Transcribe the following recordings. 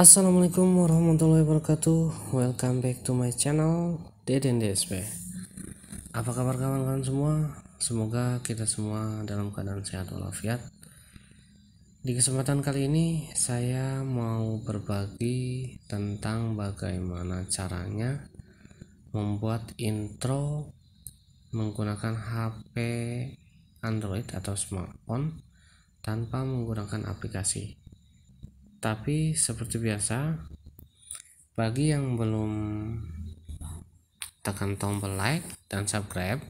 Assalamualaikum warahmatullahi wabarakatuh. Welcome back to my channel Deden DSP Apa kabar kawan-kawan semua? Semoga kita semua dalam keadaan sehat walafiat. Di kesempatan kali ini Saya mau berbagi Tentang bagaimana caranya Membuat intro Menggunakan HP Android atau smartphone Tanpa menggunakan aplikasi tapi seperti biasa, bagi yang belum tekan tombol like dan subscribe,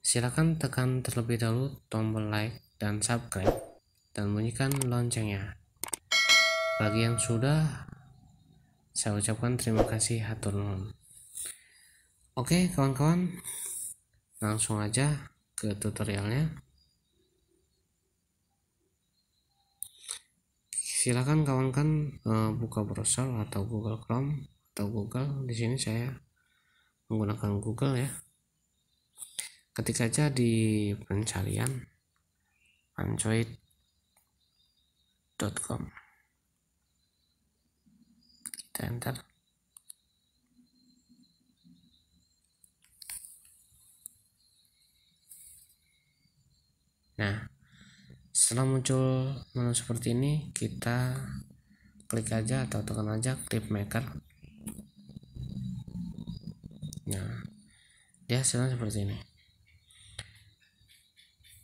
silakan tekan terlebih dahulu tombol like dan subscribe dan bunyikan loncengnya. Bagi yang sudah, saya ucapkan terima kasih hatur nuhun. Oke, kawan-kawan, langsung aja ke tutorialnya. Silakan kawan kan uh, buka browser atau Google Chrome atau Google. Di sini saya menggunakan Google ya. Ketik aja di pencarian android.com kita enter. Nah setelah muncul menu seperti ini kita klik aja atau tekan aja clip maker. Nah dia hasilnya seperti ini.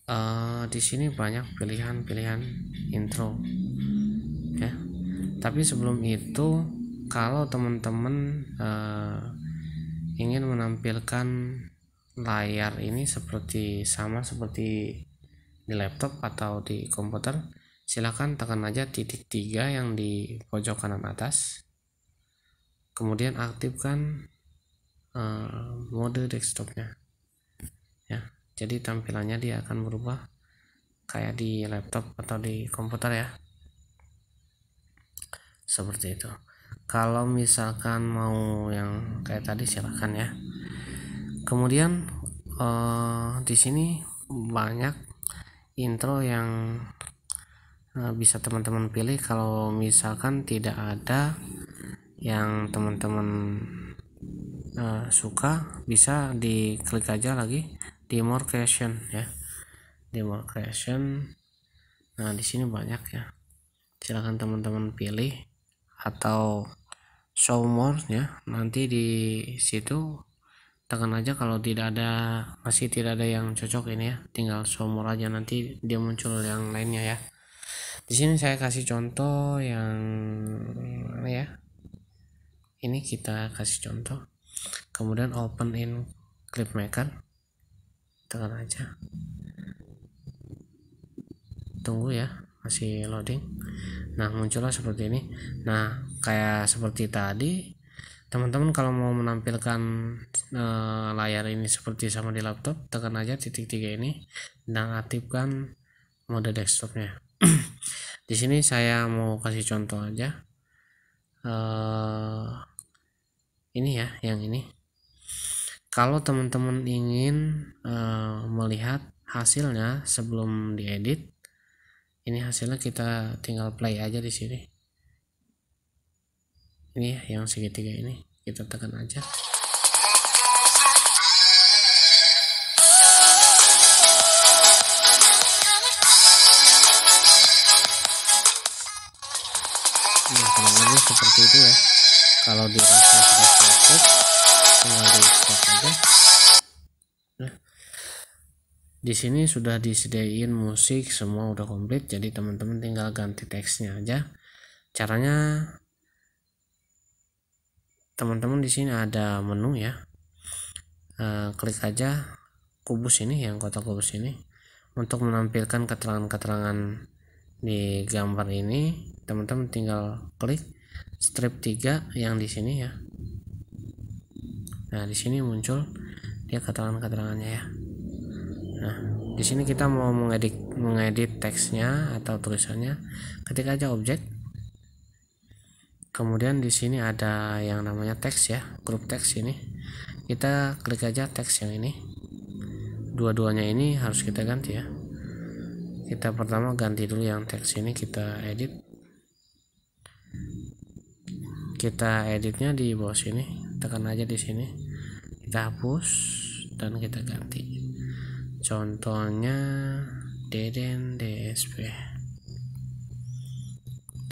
Uh, di sini banyak pilihan-pilihan intro. Ya. Tapi sebelum itu kalau teman-teman uh, ingin menampilkan layar ini seperti sama seperti di laptop atau di komputer silahkan tekan aja titik tiga yang di pojok kanan atas. Kemudian aktifkan uh, mode desktopnya. Ya jadi tampilannya dia akan berubah kayak di laptop atau di komputer ya. Seperti itu. Kalau misalkan mau yang kayak tadi silahkan ya. Kemudian uh, di sini banyak intro yang uh, bisa teman-teman pilih kalau misalkan tidak ada yang teman-teman uh, suka bisa diklik aja lagi di more creation ya. Di more creation. Nah di sini banyak ya. Silahkan teman-teman pilih atau show more ya. Nanti di situ tekan aja kalau tidak ada masih tidak ada yang cocok ini ya. Tinggal sumur aja nanti dia muncul yang lainnya ya. Di sini saya kasih contoh yang mana ya? Ini kita kasih contoh. Kemudian open in clip maker. Tekan aja. Tunggu ya masih loading. Nah muncullah seperti ini. Nah kayak seperti tadi teman-teman kalau mau menampilkan e, layar ini seperti sama di laptop tekan aja titik tiga ini dan aktifkan mode desktopnya. Di sini saya mau kasih contoh aja. E, ini ya yang ini. Kalau teman-teman ingin e, melihat hasilnya sebelum diedit ini hasilnya kita tinggal play aja di sini ini ya yang segitiga ini kita tekan aja. Nah kurang lebih seperti itu ya. Kalau dirasa sudah cukup tinggal di stop aja. Nah di sini sudah disediain musik semua udah komplit jadi teman-teman tinggal ganti teksnya aja. Caranya teman-teman di sini ada menu ya. E, klik aja kubus ini yang kotak kubus ini untuk menampilkan keterangan-keterangan di gambar ini. Teman-teman tinggal klik strip 3 yang di sini ya. Nah di sini muncul dia keterangan-keterangannya ya. Nah di sini kita mau mengedit mengedit teksnya atau tulisannya. Ketik aja objek kemudian di sini ada yang namanya teks ya grup teks ini. Kita klik aja teks yang ini. Dua-duanya ini harus kita ganti ya. Kita pertama ganti dulu yang teks ini kita edit. Kita editnya di bawah sini tekan aja di sini. Kita hapus dan kita ganti. Contohnya deden dsp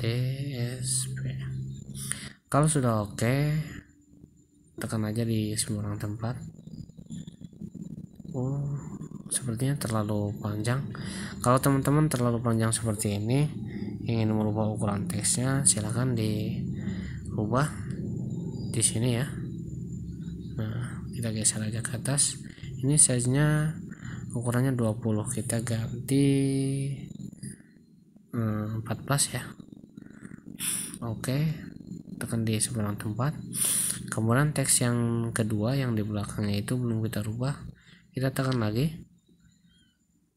dsp kalau sudah oke okay, tekan aja di sembarang tempat. Oh sepertinya terlalu panjang. Kalau teman-teman terlalu panjang seperti ini ingin merubah ukuran teksnya silahkan dirubah di sini ya. Nah kita geser aja ke atas. Ini size nya ukurannya 20 kita ganti hmm, 14 ya. Oke tekan di seberang tempat. Kemudian teks yang kedua yang di belakangnya itu belum kita rubah kita tekan lagi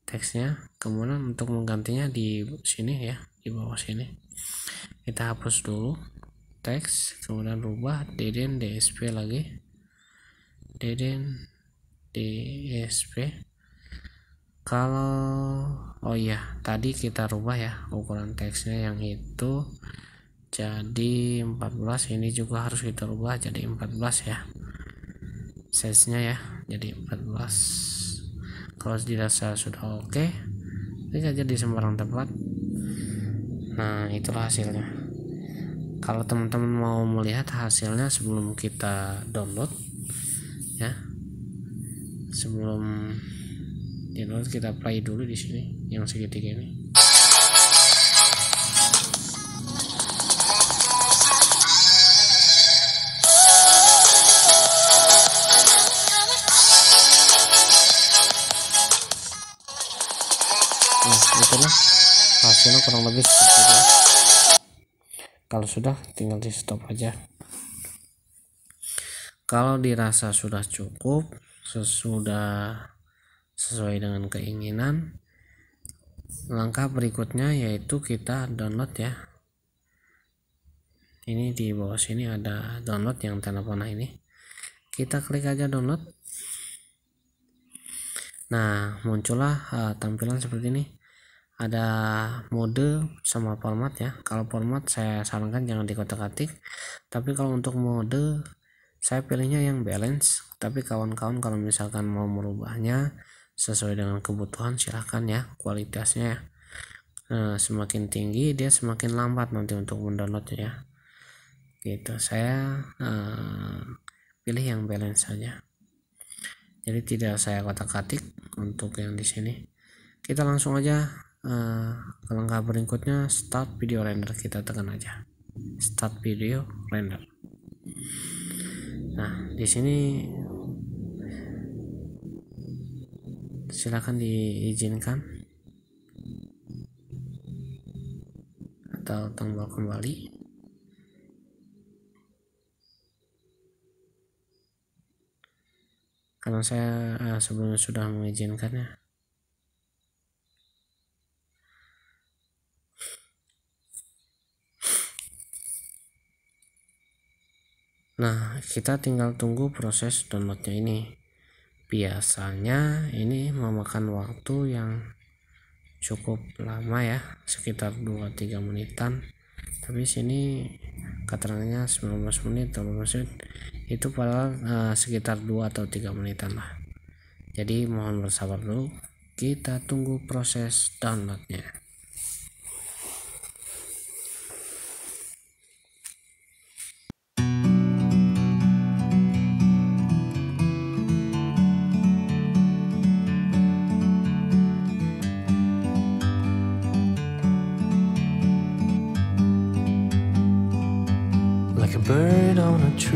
teksnya. Kemudian untuk menggantinya di sini ya di bawah sini. Kita hapus dulu teks kemudian rubah deden dsp lagi. Deden dsp kalau oh iya tadi kita rubah ya ukuran teksnya yang itu jadi 14 ini juga harus kita rubah jadi 14 ya. Size nya ya jadi 14 kalau dirasa sudah oke okay, aja di sembarang tempat. Nah itulah hasilnya. Kalau teman-teman mau melihat hasilnya sebelum kita download ya sebelum download kita play dulu di sini yang segitiga ini hasilnya kurang lebih seperti itu. Kalau sudah tinggal di stop aja. Kalau dirasa sudah cukup sesudah sesuai dengan keinginan langkah berikutnya yaitu kita download ya. Ini di bawah sini ada download yang panah ini. Kita klik aja download. Nah muncullah uh, tampilan seperti ini ada mode sama format ya. Kalau format saya sarankan jangan dikotak-atik. Tapi kalau untuk mode saya pilihnya yang balance. Tapi kawan-kawan kalau misalkan mau merubahnya sesuai dengan kebutuhan silahkan ya. Kualitasnya nah, semakin tinggi dia semakin lambat nanti untuk mendownloadnya ya. Gitu. Saya uh, pilih yang balance saja. Jadi tidak saya kotak-atik untuk yang di sini. Kita langsung aja uh, langkah berikutnya start video render kita tekan aja. Start video render. Nah di sini silakan diizinkan atau tombol kembali. Karena saya uh, sebelumnya sudah mengizinkannya Nah, kita tinggal tunggu proses downloadnya ini. Biasanya ini memakan waktu yang cukup lama ya, sekitar 2-3 menitan. Tapi sini keterangannya 19 menit atau menit itu padahal uh, sekitar 2 atau 3 menitan lah. Jadi mohon bersabar dulu. Kita tunggu proses downloadnya.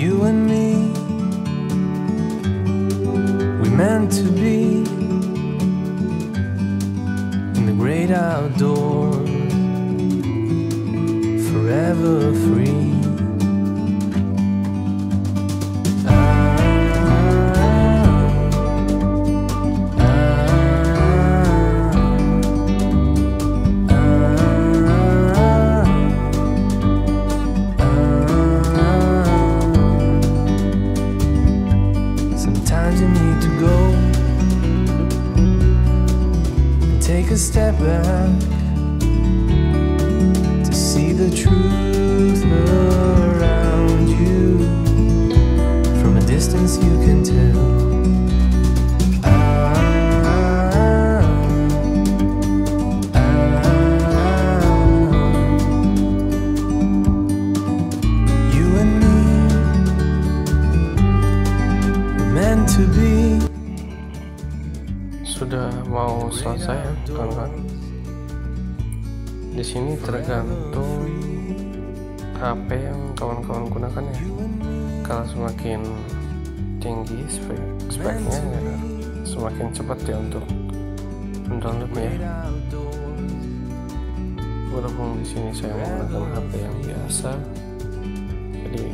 you and me. We meant to be in the great outdoors, forever free. Step back mau selesai ya kawan-kawan di sini tergantung HP yang kawan-kawan gunakan ya. Kalau semakin tinggi spek speknya ya, semakin cepat ya untuk mendownloadnya ya. Berhubung di sini saya menggunakan HP yang biasa jadi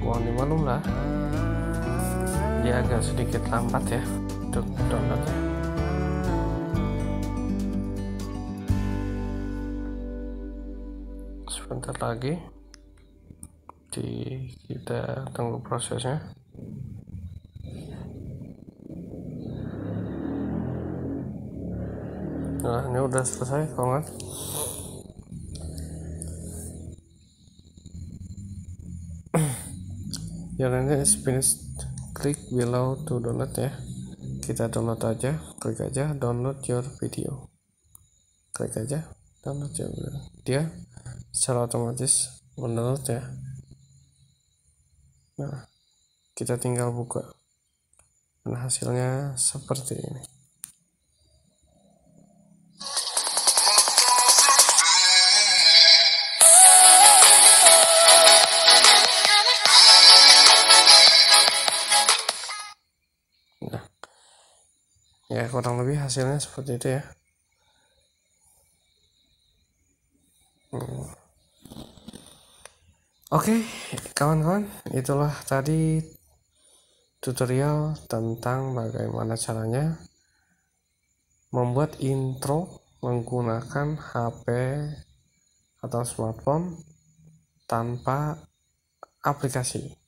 mohon dimaklum lah dia agak sedikit lambat ya untuk downloadnya sebentar lagi. Di kita tunggu prosesnya. Nah ini udah selesai kawan. Ya nanti is finished klik below to download ya. Kita download aja klik aja download your video. Klik aja download your video. Dia secara otomatis mendownload ya. Nah kita tinggal buka dan hasilnya seperti ini. Nah ya kurang lebih hasilnya seperti itu ya Oke, kawan-kawan, itulah tadi tutorial tentang bagaimana caranya membuat intro menggunakan HP atau smartphone tanpa aplikasi.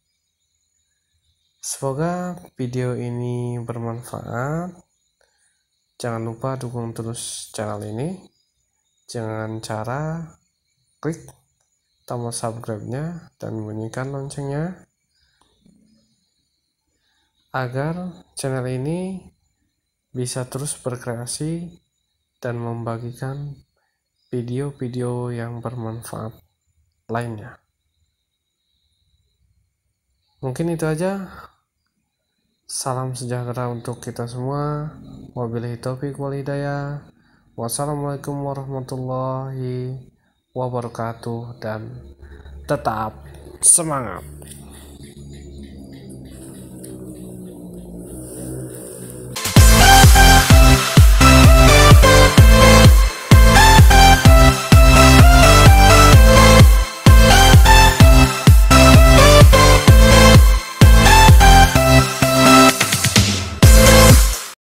Semoga video ini bermanfaat. Jangan lupa dukung terus channel ini. Jangan cara klik tombol subscribe-nya dan bunyikan loncengnya agar channel ini bisa terus berkreasi dan membagikan video-video yang bermanfaat lainnya. Mungkin itu aja. Salam sejahtera untuk kita semua. Wabillahi taufiq wal hidayah. Wassalamualaikum warahmatullahi wabarakatuh dan tetap semangat.